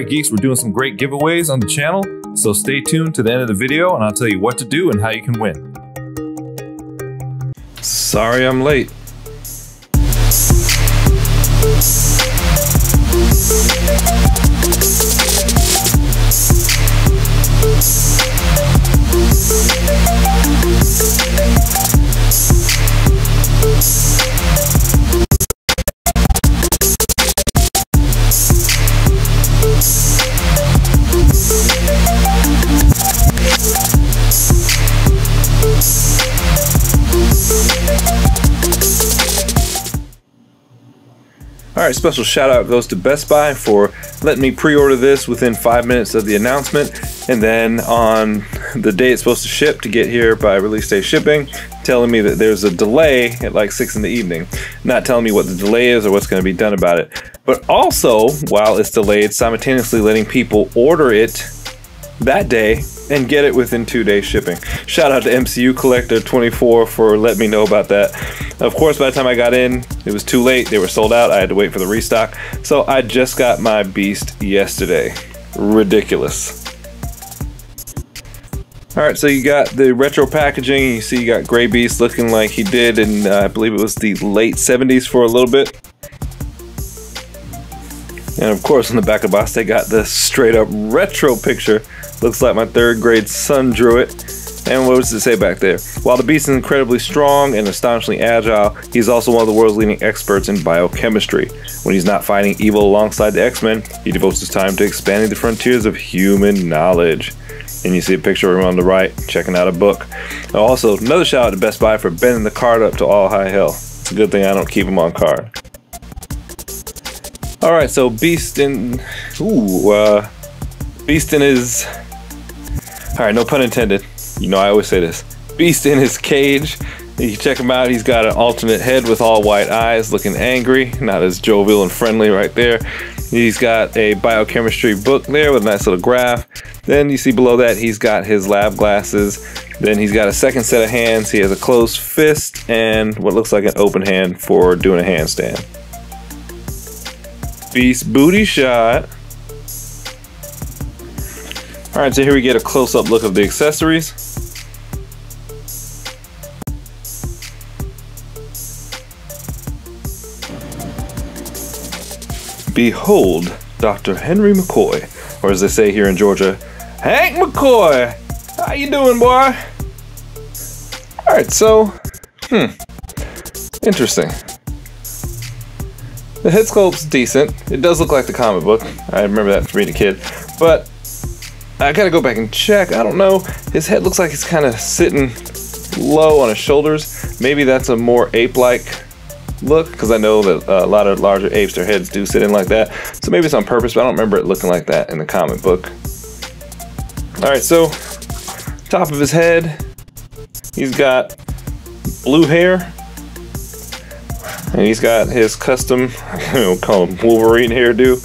Alright geeks, we're doing some great giveaways on the channel, so stay tuned to the end of the video and I'll tell you what to do and how you can win. Sorry I'm late. Alright, special shout out goes to Best Buy for letting me pre-order this within five minutes of the announcement. And then on the day it's supposed to ship to get here by release day shipping telling me that there's a delay at like 6 in the evening. Not telling me what the delay is or what's going to be done about it. But also while it's delayed simultaneously letting people order it that day and get it within two days shipping. Shout out to MCU Collector 24 for letting me know about that. Of course, by the time I got in, it was too late. They were sold out. I had to wait for the restock. So I just got my Beast yesterday. Ridiculous. Alright, so you got the retro packaging. You see you got Gray Beast looking like he did in, uh, I believe it was the late 70s for a little bit. And of course, on the back of the box, they got the straight up retro picture Looks like my third grade son drew it. And what does it say back there? While the beast is incredibly strong and astonishingly agile, he's also one of the world's leading experts in biochemistry. When he's not fighting evil alongside the X-Men, he devotes his time to expanding the frontiers of human knowledge. And you see a picture of him on the right, checking out a book. Also, another shout out to Best Buy for bending the card up to all high hell. It's a good thing I don't keep them on card. Alright, so Beast in... Ooh, uh... Beast in his Alright, no pun intended. You know I always say this. Beast in his cage. You check him out, he's got an alternate head with all white eyes, looking angry, not as jovial and friendly right there. He's got a biochemistry book there with a nice little graph. Then you see below that he's got his lab glasses. Then he's got a second set of hands. He has a closed fist and what looks like an open hand for doing a handstand. Beast booty shot. Alright, so here we get a close-up look of the accessories. Behold, Dr. Henry McCoy, or as they say here in Georgia, Hank McCoy! How you doing, boy? Alright, so, hmm, interesting. The head sculpt's decent. It does look like the comic book. I remember that from being a kid. But I gotta go back and check. I don't know. His head looks like he's kind of sitting low on his shoulders. Maybe that's a more ape-like look because I know that uh, a lot of larger apes, their heads do sit in like that. So maybe it's on purpose, but I don't remember it looking like that in the comic book. All right, so top of his head, he's got blue hair. And he's got his custom, I call him Wolverine hairdo.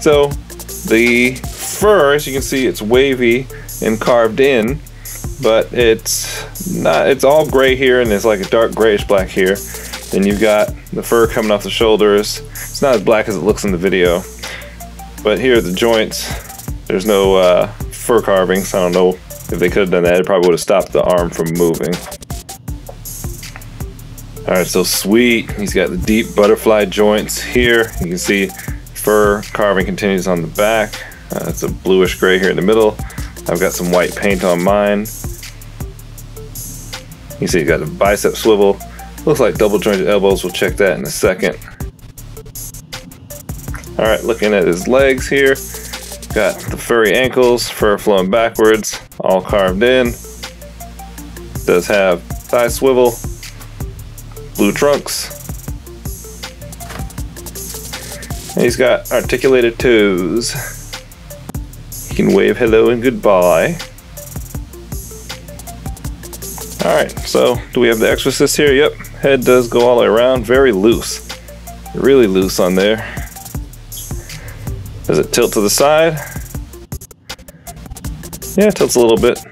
So the fur, as you can see, it's wavy and carved in, but it's not, it's all gray here and it's like a dark grayish black here. Then you've got the fur coming off the shoulders. It's not as black as it looks in the video, but here are the joints. There's no uh, fur carvings. I don't know if they could have done that. It probably would have stopped the arm from moving. Alright, so sweet. He's got the deep butterfly joints here. You can see fur carving continues on the back. Uh, it's a bluish gray here in the middle. I've got some white paint on mine. You see, you got a bicep swivel. Looks like double jointed elbows. We'll check that in a second. All right, looking at his legs here. Got the furry ankles, fur flowing backwards, all carved in. Does have thigh swivel, blue trunks. And he's got articulated toes. You can wave hello and goodbye. Alright, so do we have the exorcist here? Yep, head does go all the way around. Very loose. Really loose on there. Does it tilt to the side? Yeah, it tilts a little bit.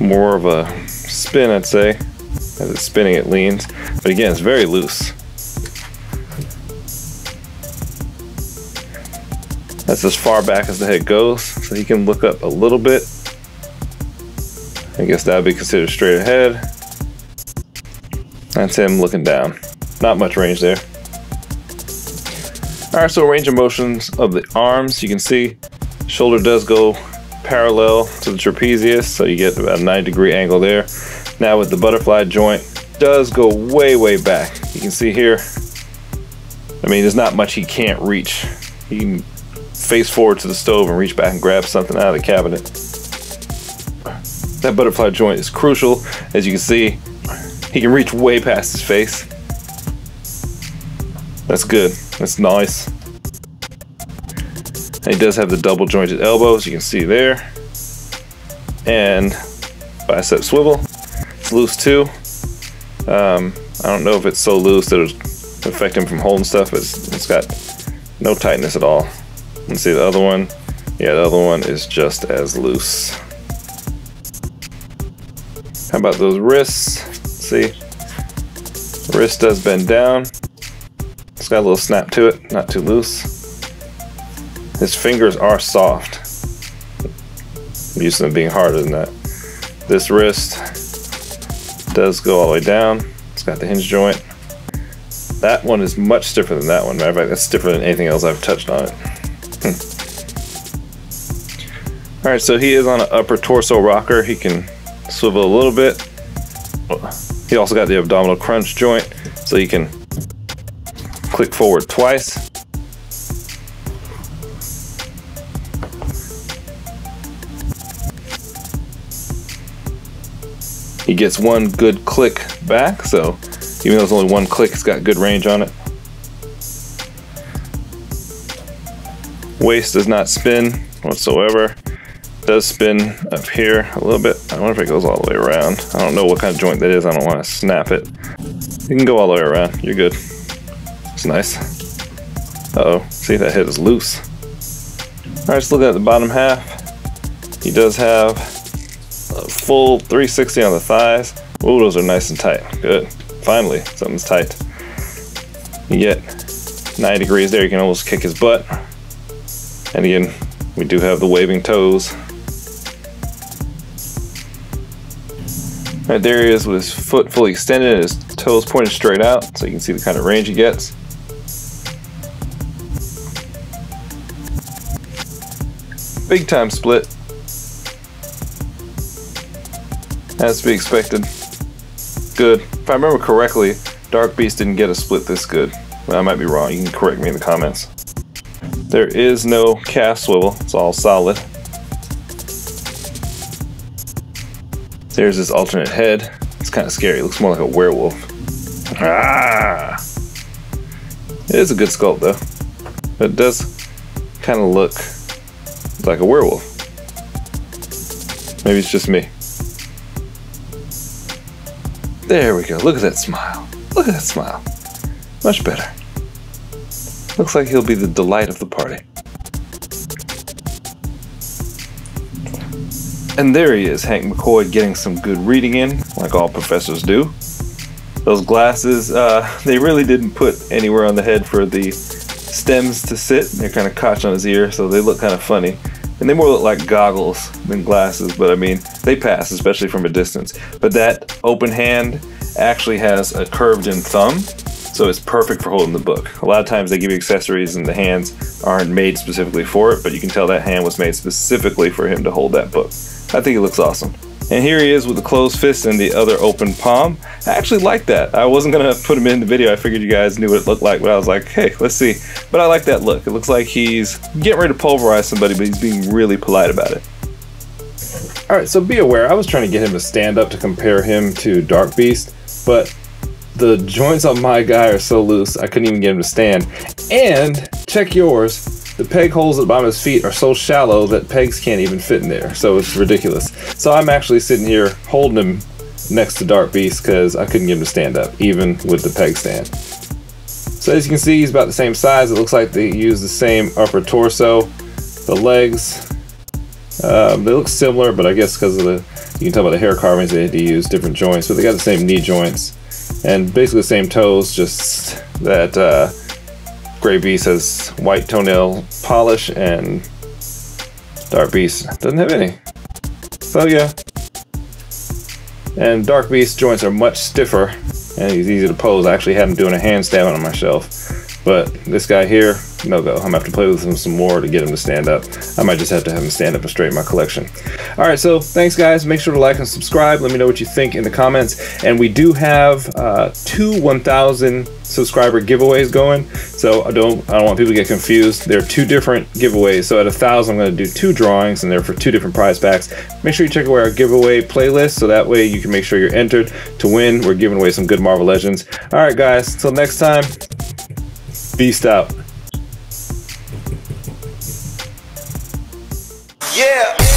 More of a spin, I'd say. As it's spinning, it leans. But again, it's very loose. That's as far back as the head goes, so he can look up a little bit. I guess that would be considered straight ahead. That's him looking down. Not much range there. Alright, so range of motions of the arms, you can see shoulder does go parallel to the trapezius, so you get about a 90 degree angle there. Now with the butterfly joint, does go way, way back. You can see here, I mean, there's not much he can't reach. He can face forward to the stove and reach back and grab something out of the cabinet. That butterfly joint is crucial. As you can see, he can reach way past his face. That's good. That's nice. And he does have the double jointed elbows, you can see there. And bicep swivel. It's loose too. Um, I don't know if it's so loose that it'll affect him from holding stuff, but it's, it's got no tightness at all. Let's see the other one. Yeah, the other one is just as loose. How about those wrists? see, wrist does bend down. It's got a little snap to it, not too loose. His fingers are soft. I'm used to them being harder than that. This wrist does go all the way down. It's got the hinge joint. That one is much stiffer than that one. Matter of fact, that's stiffer than anything else I've touched on it. Hmm. Alright, so he is on an upper torso rocker. He can swivel a little bit. He also got the abdominal crunch joint, so you can click forward twice. He gets one good click back, so even though it's only one click, it's got good range on it. Waist does not spin whatsoever does spin up here a little bit. I wonder if it goes all the way around. I don't know what kind of joint that is. I don't want to snap it. You can go all the way around. You're good. It's nice. Uh oh See, that head is loose. Alright, let's look at the bottom half. He does have a full 360 on the thighs. Ooh, those are nice and tight. Good. Finally, something's tight. You get 90 degrees there. You can almost kick his butt. And again, we do have the waving toes. Right there he is with his foot fully extended and his toes pointed straight out, so you can see the kind of range he gets. Big time split. As to be expected. Good. If I remember correctly, Dark Beast didn't get a split this good. Well, I might be wrong. You can correct me in the comments. There is no cast swivel. It's all solid. There's this alternate head. It's kind of scary. It looks more like a werewolf. Ah! It is a good sculpt though. It does kind of look like a werewolf. Maybe it's just me. There we go. Look at that smile. Look at that smile. Much better. Looks like he'll be the delight of the party. And there he is, Hank McCoy getting some good reading in, like all professors do. Those glasses, uh, they really didn't put anywhere on the head for the stems to sit. They're kind of caught on his ear, so they look kind of funny. And they more look like goggles than glasses, but I mean, they pass, especially from a distance. But that open hand actually has a curved in thumb, so it's perfect for holding the book. A lot of times they give you accessories and the hands aren't made specifically for it, but you can tell that hand was made specifically for him to hold that book. I think it looks awesome. And here he is with the closed fist and the other open palm. I actually like that. I wasn't gonna put him in the video. I figured you guys knew what it looked like, but I was like, hey, let's see. But I like that look. It looks like he's getting ready to pulverize somebody, but he's being really polite about it. Alright, so be aware, I was trying to get him to stand up to compare him to Dark Beast, but the joints on my guy are so loose, I couldn't even get him to stand. And, check yours, the peg holes at the bottom of his feet are so shallow that pegs can't even fit in there, so it's ridiculous. So I'm actually sitting here holding him next to Dark Beast because I couldn't get him to stand up, even with the peg stand. So as you can see, he's about the same size. It looks like they use the same upper torso. The legs, um, they look similar, but I guess because of the, you can tell by the hair carvings they had to use different joints, but they got the same knee joints and basically the same toes, just that uh, Gray Beast has white toenail polish and Dark Beast doesn't have any. So yeah. And Dark Beast joints are much stiffer and he's easy to pose. I actually had him doing a handstand on my shelf. But this guy here, no go. I'm gonna have to play with him some more to get him to stand up. I might just have to have him stand up and straighten my collection. All right, so thanks guys. Make sure to like and subscribe. Let me know what you think in the comments. And we do have uh, two 1,000 subscriber giveaways going. So I don't I don't want people to get confused. There are two different giveaways. So at a thousand, I'm going to do two drawings, and they're for two different prize packs. Make sure you check out our giveaway playlist, so that way you can make sure you're entered to win. We're giving away some good Marvel Legends. All right, guys. Till next time. Beast out. Yeah.